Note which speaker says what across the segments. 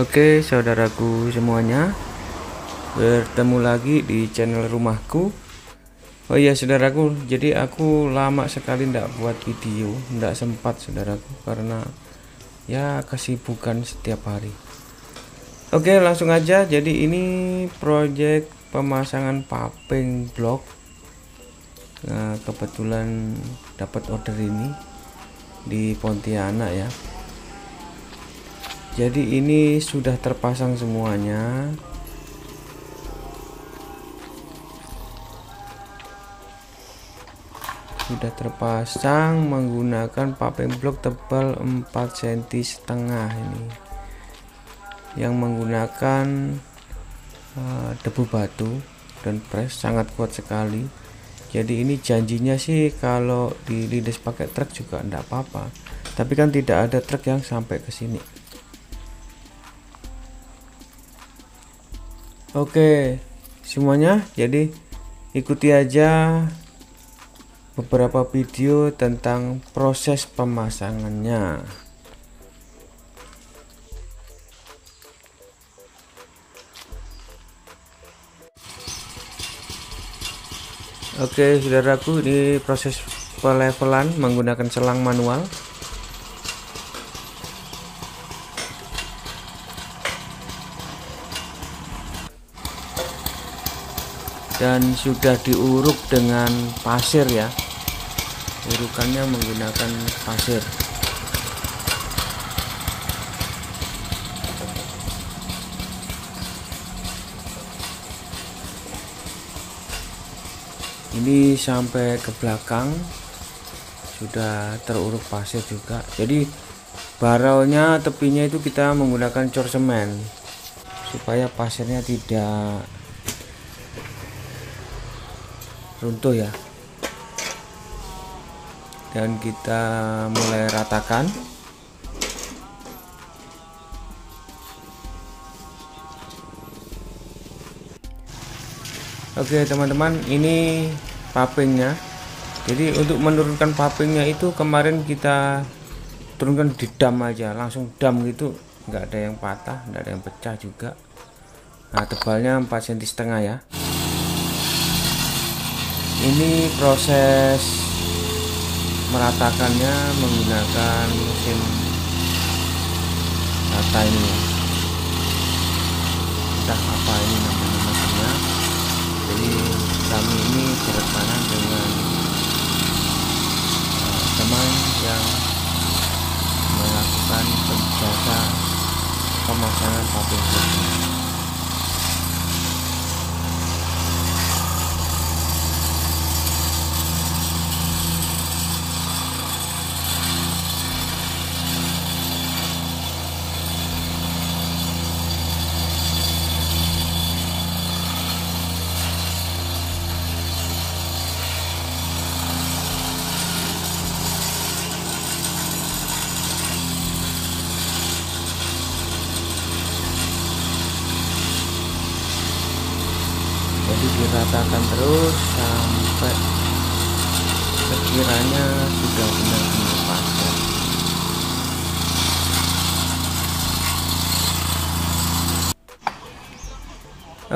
Speaker 1: Oke saudaraku semuanya. Bertemu lagi di channel rumahku. Oh iya saudaraku Jadi aku lama sekali tidak buat video Tidak sempat saudaraku Karena ya kesibukan setiap hari. Oke langsung aja. Jadi ini project pemasangan paping blok. Nah kebetulan dapat order ini Di Pontianak ya jadi ini sudah terpasang semuanya. Sudah terpasang menggunakan paping blok tebal 4 cm setengah ini. Yang menggunakan uh, debu batu dan press sangat kuat sekali. Jadi ini janjinya sih kalau dilindas pakai truk juga enggak apa-apa. Tapi kan tidak ada truk yang sampai ke sini Oke, semuanya. Jadi ikuti aja beberapa video tentang proses pemasangannya. Oke, saudaraku, ini proses pelevelan menggunakan selang manual. Dan sudah diuruk dengan pasir ya. Urukannya menggunakan pasir. Ini sampai ke belakang. Sudah teruruk pasir juga. Jadi barrelnya tepinya itu kita menggunakan cor semen supaya pasirnya tidak runtuh ya. Dan kita mulai ratakan. Oke teman-teman ini papingnya. Jadi untuk menurunkan papingnya itu kemarin kita turunkan di dam aja langsung dam gitu. Nggak ada yang patah nggak ada yang pecah juga. Nah tebalnya 4 cm setengah ya ini proses meratakannya menggunakan mesin rata ini. Entah apa ini namanya jadi kami ini berkenan dengan uh, teman yang melakukan penjasa pemasangan paping jadi diratakan terus sampai sekiranya sudah benar-benar pasang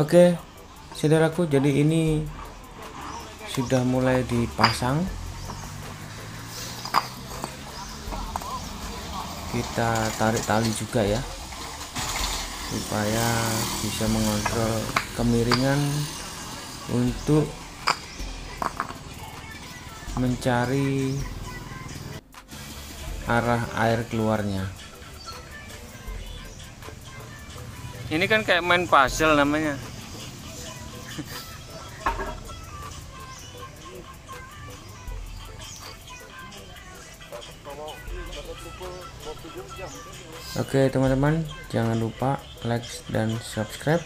Speaker 1: oke saudaraku jadi ini sudah mulai dipasang. Kita tarik tali juga ya supaya bisa mengontrol kemiringan untuk mencari arah air keluarnya. Ini kan kayak main puzzle namanya. Oke teman-teman jangan lupa like dan subscribe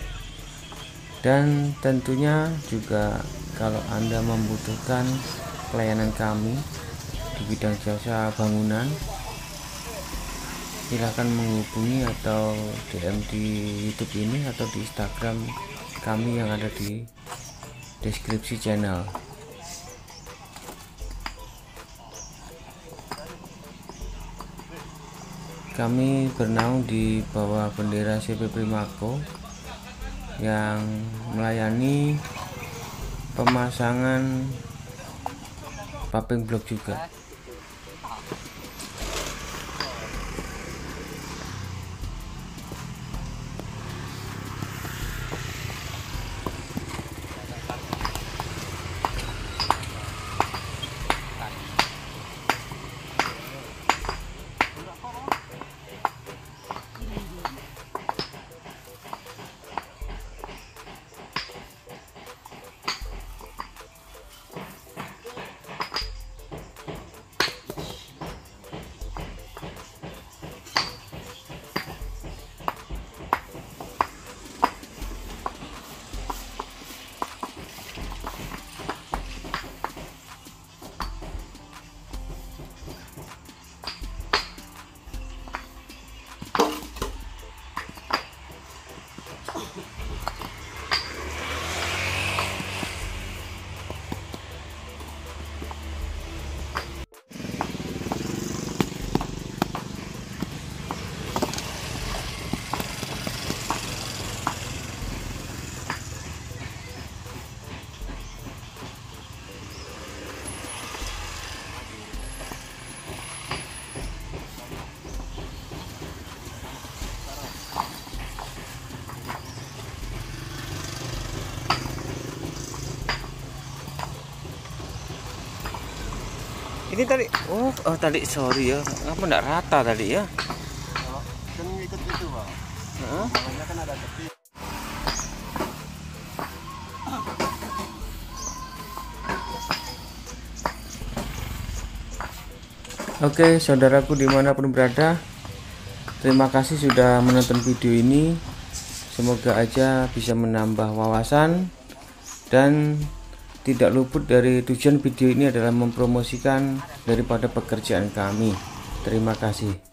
Speaker 1: dan tentunya juga kalau anda membutuhkan pelayanan kami di bidang jasa bangunan silahkan menghubungi atau DM di YouTube ini atau di Instagram kami yang ada di deskripsi channel. Kami bernaung di bawah bendera CP Primako yang melayani pemasangan paping blok juga ini tadi oh, oh tadi sorry ya. Apa enggak rata tadi ya? Oke, saudaraku di mana pun berada, terima kasih sudah menonton video ini. Semoga aja bisa menambah wawasan dan tidak luput dari tujuan video ini adalah mempromosikan daripada pekerjaan kami. Terima kasih.